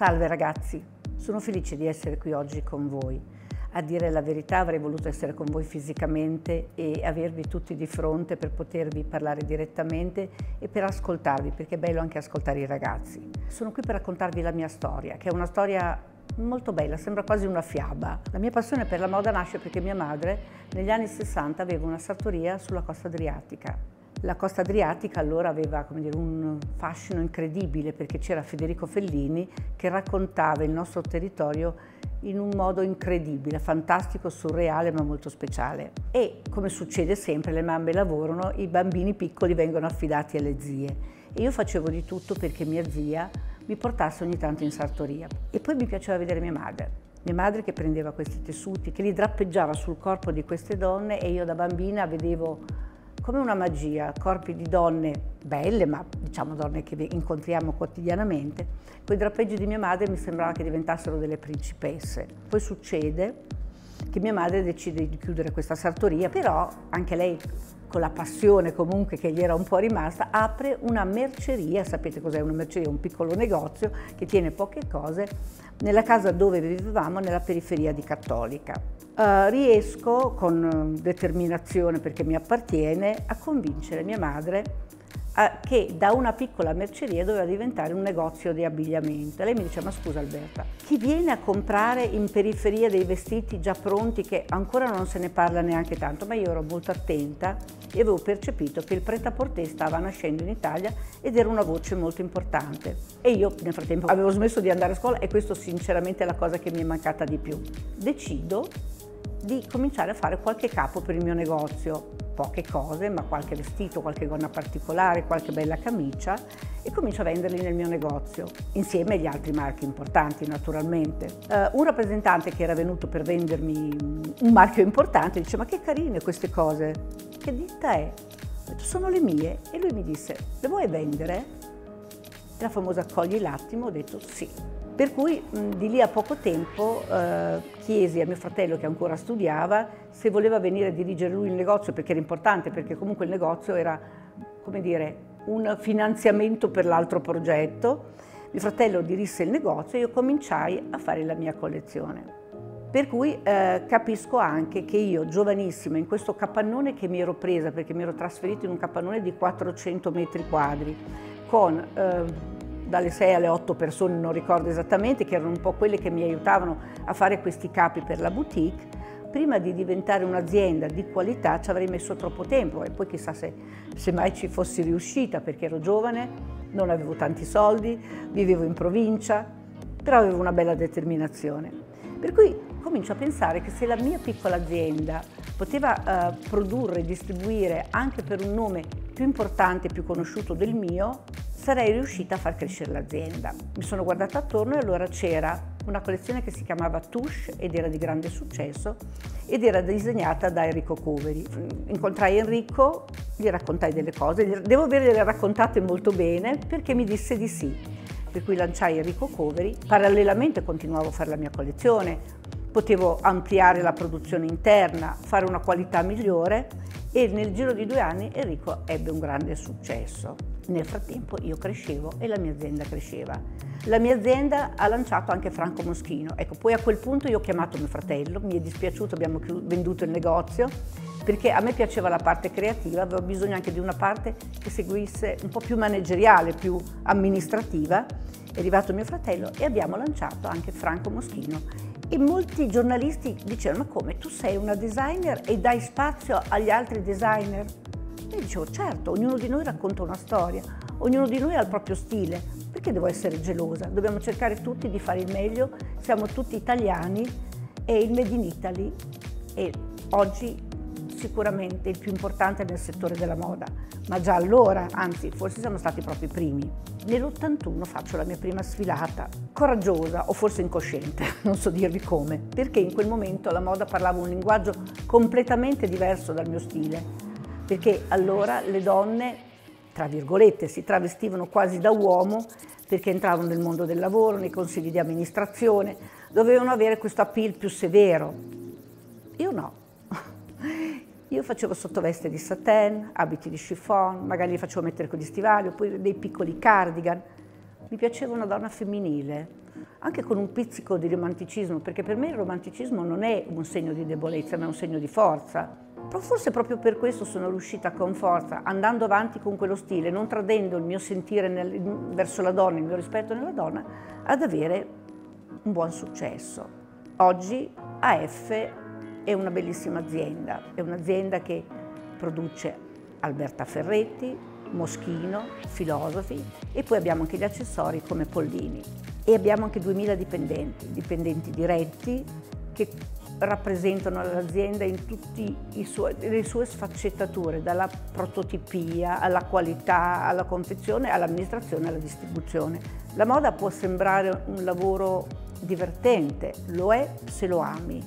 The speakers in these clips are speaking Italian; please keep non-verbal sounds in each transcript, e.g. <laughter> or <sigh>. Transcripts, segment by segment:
Salve ragazzi, sono felice di essere qui oggi con voi. A dire la verità avrei voluto essere con voi fisicamente e avervi tutti di fronte per potervi parlare direttamente e per ascoltarvi, perché è bello anche ascoltare i ragazzi. Sono qui per raccontarvi la mia storia, che è una storia molto bella, sembra quasi una fiaba. La mia passione per la moda nasce perché mia madre negli anni 60 aveva una sartoria sulla costa adriatica la costa adriatica allora aveva dire, un fascino incredibile perché c'era Federico Fellini che raccontava il nostro territorio in un modo incredibile, fantastico, surreale ma molto speciale. E come succede sempre, le mamme lavorano, i bambini piccoli vengono affidati alle zie. E io facevo di tutto perché mia zia mi portasse ogni tanto in sartoria. E poi mi piaceva vedere mia madre. Mia madre che prendeva questi tessuti, che li drappeggiava sul corpo di queste donne e io da bambina vedevo come una magia, corpi di donne belle, ma diciamo donne che incontriamo quotidianamente, con i drappeggi di mia madre mi sembrava che diventassero delle principesse. Poi succede che mia madre decide di chiudere questa sartoria, però anche lei con la passione comunque che gli era un po' rimasta, apre una merceria, sapete cos'è una merceria? Un piccolo negozio che tiene poche cose nella casa dove vivevamo nella periferia di Cattolica. Uh, riesco con determinazione perché mi appartiene a convincere mia madre che da una piccola merceria doveva diventare un negozio di abbigliamento. lei mi dice, ma scusa Alberta, chi viene a comprare in periferia dei vestiti già pronti che ancora non se ne parla neanche tanto? Ma io ero molto attenta e avevo percepito che il pret-à-porter stava nascendo in Italia ed era una voce molto importante. E io nel frattempo avevo smesso di andare a scuola e questo sinceramente è la cosa che mi è mancata di più. Decido di cominciare a fare qualche capo per il mio negozio, poche cose, ma qualche vestito, qualche gonna particolare, qualche bella camicia e comincio a venderli nel mio negozio, insieme agli altri marchi importanti naturalmente. Uh, un rappresentante che era venuto per vendermi un marchio importante dice ma che carine queste cose, che ditta è? Sono le mie e lui mi disse le vuoi vendere? la famosa cogli l'attimo, ho detto sì. Per cui di lì a poco tempo eh, chiesi a mio fratello che ancora studiava se voleva venire a dirigere lui il negozio perché era importante, perché comunque il negozio era, come dire, un finanziamento per l'altro progetto. Mio fratello dirisse il negozio e io cominciai a fare la mia collezione. Per cui eh, capisco anche che io, giovanissima, in questo capannone che mi ero presa, perché mi ero trasferita in un capannone di 400 metri quadri, con eh, dalle 6 alle 8 persone, non ricordo esattamente, che erano un po' quelle che mi aiutavano a fare questi capi per la boutique, prima di diventare un'azienda di qualità ci avrei messo troppo tempo e poi chissà se, se mai ci fossi riuscita perché ero giovane, non avevo tanti soldi, vivevo in provincia, però avevo una bella determinazione. Per cui comincio a pensare che se la mia piccola azienda poteva eh, produrre e distribuire anche per un nome più importante e più conosciuto del mio, sarei riuscita a far crescere l'azienda. Mi sono guardata attorno e allora c'era una collezione che si chiamava Touche ed era di grande successo ed era disegnata da Enrico Coveri. Incontrai Enrico, gli raccontai delle cose, devo averle raccontate molto bene perché mi disse di sì. Per cui lanciai Enrico Coveri, parallelamente continuavo a fare la mia collezione, potevo ampliare la produzione interna, fare una qualità migliore e nel giro di due anni Enrico ebbe un grande successo. Nel frattempo io crescevo e la mia azienda cresceva. La mia azienda ha lanciato anche Franco Moschino. Ecco, poi a quel punto io ho chiamato mio fratello, mi è dispiaciuto, abbiamo venduto il negozio, perché a me piaceva la parte creativa, avevo bisogno anche di una parte che seguisse un po' più manageriale, più amministrativa. È arrivato mio fratello e abbiamo lanciato anche Franco Moschino e molti giornalisti dicevano, ma come, tu sei una designer e dai spazio agli altri designer? Io dicevo, certo, ognuno di noi racconta una storia, ognuno di noi ha il proprio stile, perché devo essere gelosa? Dobbiamo cercare tutti di fare il meglio, siamo tutti italiani e il Made in Italy è oggi sicuramente il più importante nel settore della moda, ma già allora, anzi forse siamo stati proprio i primi. Nell'81 faccio la mia prima sfilata, coraggiosa o forse incosciente, <laughs> non so dirvi come, perché in quel momento la moda parlava un linguaggio completamente diverso dal mio stile, perché allora le donne, tra virgolette, si travestivano quasi da uomo perché entravano nel mondo del lavoro, nei consigli di amministrazione, dovevano avere questo appeal più severo. Io no. <laughs> Io facevo sottoveste di satin, abiti di chiffon, magari li facevo mettere con gli stivali, oppure dei piccoli cardigan. Mi piaceva una donna femminile, anche con un pizzico di romanticismo, perché per me il romanticismo non è un segno di debolezza, ma è un segno di forza. Però forse proprio per questo sono riuscita con forza, andando avanti con quello stile, non tradendo il mio sentire nel, verso la donna, il mio rispetto nella donna, ad avere un buon successo. Oggi AF è una bellissima azienda, è un'azienda che produce Alberta Ferretti, Moschino, Filosofi e poi abbiamo anche gli accessori come Pollini e abbiamo anche 2000 dipendenti, dipendenti diretti che rappresentano l'azienda in tutte le sue sfaccettature, dalla prototipia alla qualità, alla confezione, all'amministrazione, alla distribuzione. La moda può sembrare un lavoro divertente, lo è se lo ami,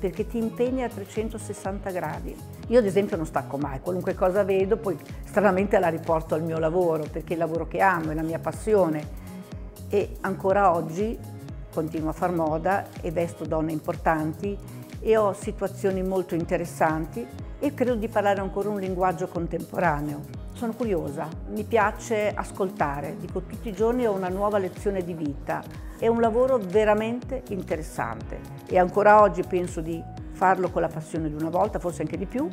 perché ti impegna a 360 gradi. Io ad esempio non stacco mai, qualunque cosa vedo poi stranamente la riporto al mio lavoro, perché è il lavoro che amo, è la mia passione e ancora oggi continuo a far moda e vesto donne importanti e ho situazioni molto interessanti e credo di parlare ancora un linguaggio contemporaneo. Sono curiosa, mi piace ascoltare, dico tutti i giorni ho una nuova lezione di vita, è un lavoro veramente interessante e ancora oggi penso di farlo con la passione di una volta, forse anche di più,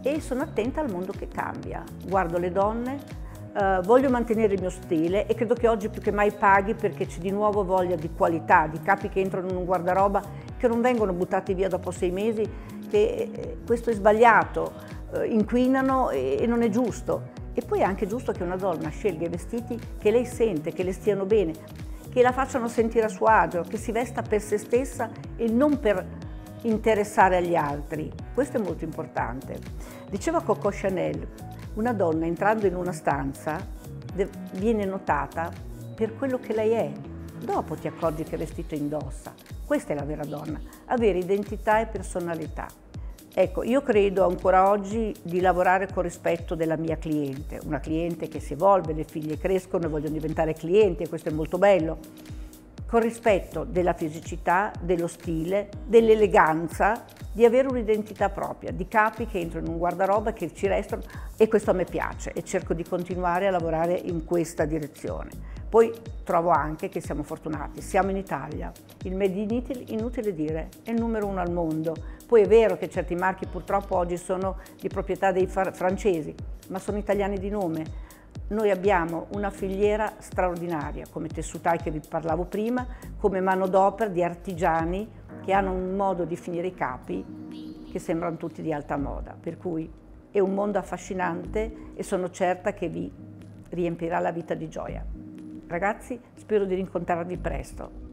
e sono attenta al mondo che cambia. Guardo le donne, Uh, voglio mantenere il mio stile e credo che oggi più che mai paghi perché c'è di nuovo voglia di qualità, di capi che entrano in un guardaroba che non vengono buttati via dopo sei mesi, che eh, questo è sbagliato, uh, inquinano e, e non è giusto. E poi è anche giusto che una donna scelga i vestiti che lei sente, che le stiano bene, che la facciano sentire a suo agio, che si vesta per se stessa e non per interessare agli altri. Questo è molto importante. Diceva Coco Chanel, una donna entrando in una stanza viene notata per quello che lei è. Dopo ti accorgi che vestito indossa. Questa è la vera donna, avere identità e personalità. Ecco, io credo ancora oggi di lavorare con rispetto della mia cliente, una cliente che si evolve, le figlie crescono e vogliono diventare clienti e questo è molto bello, con rispetto della fisicità, dello stile, dell'eleganza, di avere un'identità propria, di capi che entrano in un guardaroba che ci restano e questo a me piace e cerco di continuare a lavorare in questa direzione. Poi trovo anche che siamo fortunati, siamo in Italia, il Made in Italy, inutile dire, è il numero uno al mondo. Poi è vero che certi marchi purtroppo oggi sono di proprietà dei francesi, ma sono italiani di nome noi abbiamo una filiera straordinaria come tessutai che vi parlavo prima, come manodopera di artigiani che hanno un modo di finire i capi che sembrano tutti di alta moda, per cui è un mondo affascinante e sono certa che vi riempirà la vita di gioia. Ragazzi, spero di rincontrarvi presto.